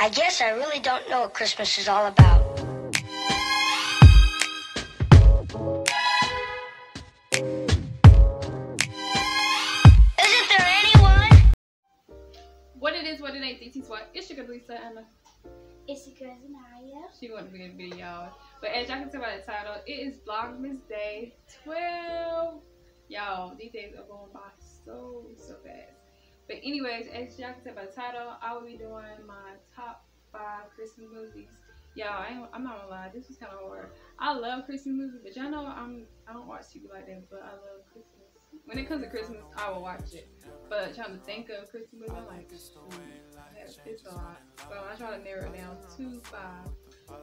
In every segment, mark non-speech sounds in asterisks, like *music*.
I guess I really don't know what Christmas is all about. Isn't there anyone? What it is, what it ain't, DT Swat. It's your good Lisa Emma. It's your cousin Aya. She wouldn't be in the video, y'all. But as y'all can tell by the title, it is Vlogmas Day 12. Y'all, these days are going by so. Anyways, as y'all can tell by the title, I will be doing my top five Christmas movies. Y'all, I I'm not gonna lie, this was kind of hard. I love Christmas movies, but y'all know I'm I don't watch TV like that, but I love Christmas. When it comes to Christmas, I will watch it. But trying to think of Christmas movies, I'm like, hmm, ooh, it's a lot. So I try to narrow it down to five.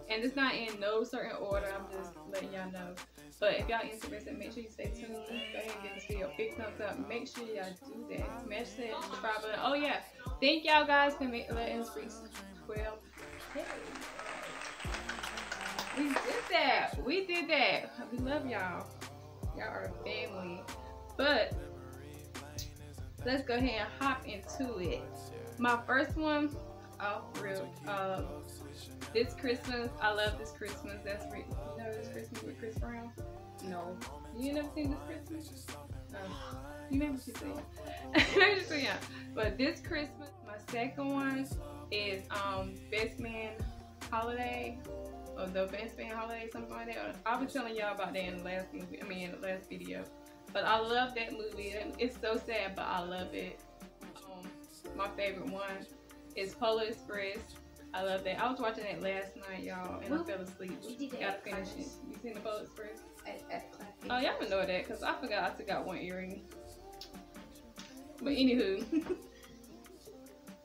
And it's not in no certain order. I'm just letting y'all know. But if y'all interested, make sure you stay tuned. Go ahead and give this video a big thumbs up. Make sure y'all do that. Smash that subscribe button. Oh yeah, thank y'all guys for letting us reach 12. We did that. We did that. We love y'all. Y'all are family. But let's go ahead and hop into it. My first one, oh real, uh, this Christmas, I love this Christmas. That's you know this Christmas with Chris Brown. No, you never seen this Christmas? Uh, you maybe should see it. *laughs* But this Christmas, my second one is um Best Man Holiday or the Best Man Holiday, something like that. I was telling y'all about that in the last movie. I mean, in the last video. But I love that movie. It's so sad, but I love it. Um, my favorite one is Polar Express. I love that. I was watching it last night, y'all, and I fell asleep. Gotta finish it. You seen the Polar Express? At, at oh, y'all know that because I forgot I took out one earring. But anywho, *laughs*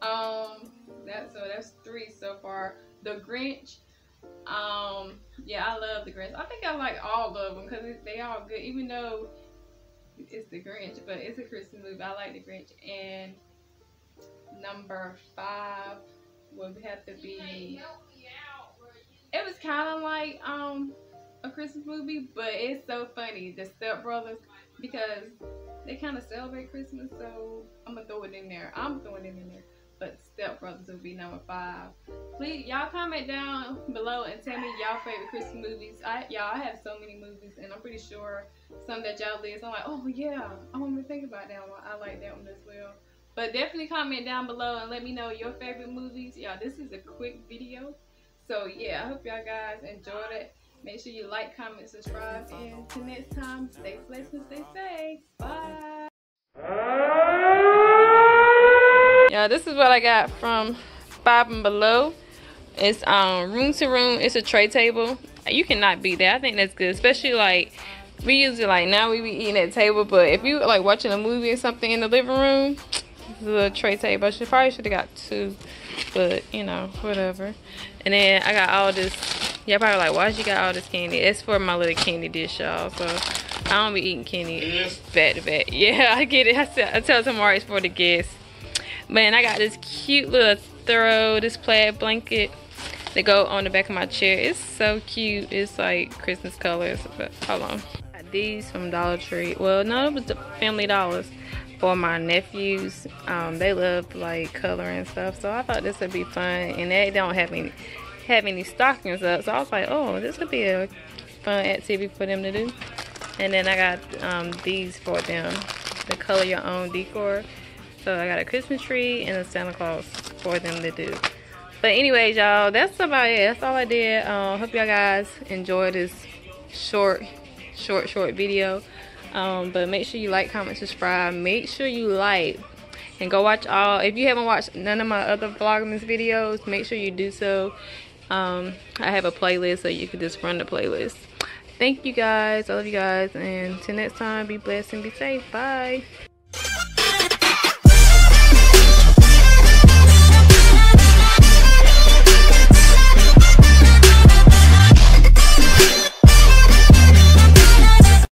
um, that so that's three so far. The Grinch. Um, yeah, I love the Grinch. I think I like all of them because they all good, even though it's the Grinch, but it's a Christmas movie. I like the Grinch. And number five would have to be. It was kind of like um a Christmas movie, but it's so funny. The Step Brothers because they kind of celebrate Christmas, so I'm gonna throw it in there. I'm throwing it in there. But Step Brothers will be number five. Please, y'all comment down below and tell me y'all favorite Christmas movies. I y'all I have so many movies, and I'm pretty sure some that y'all list. I'm like, oh yeah, I want to think about that one. I like that one as well. But definitely comment down below and let me know your favorite movies. Y'all, this is a quick video. So yeah, I hope y'all guys enjoyed it. Make sure you like, comment, subscribe, and until next time, stay blessed and stay safe. Bye. Yeah, this is what I got from Five and Below. It's um room to room. It's a tray table. You cannot beat that. I think that's good, especially like we usually like now we be eating at table, but if you like watching a movie or something in the living room, the tray table. I should probably should have got two, but you know whatever. And then I got all this. Y'all probably like why she got all this candy? It's for my little candy dish, y'all. So I don't be eating candy back to back. Yeah, I get it. I tell, I tell tomorrow it's for the guests. Man, I got this cute little throw, this plaid blanket that go on the back of my chair. It's so cute. It's like Christmas colors. But hold on. These from Dollar Tree. Well, no, it was the Family Dollars for my nephews. Um, they love like color and stuff. So I thought this would be fun. And they don't have any have any stockings up. So I was like, oh, this would be a fun activity for them to do. And then I got um, these for them. The color your own decor. So I got a Christmas tree and a Santa Claus for them to do. But anyways, y'all, that's about it. That's all I did. Uh, hope y'all guys enjoyed this short, short, short video. Um, but make sure you like, comment, subscribe. Make sure you like and go watch all. If you haven't watched none of my other Vlogmas videos, make sure you do so. Um, I have a playlist so you can just run the playlist. Thank you guys. I love you guys. And till next time, be blessed and be safe. Bye.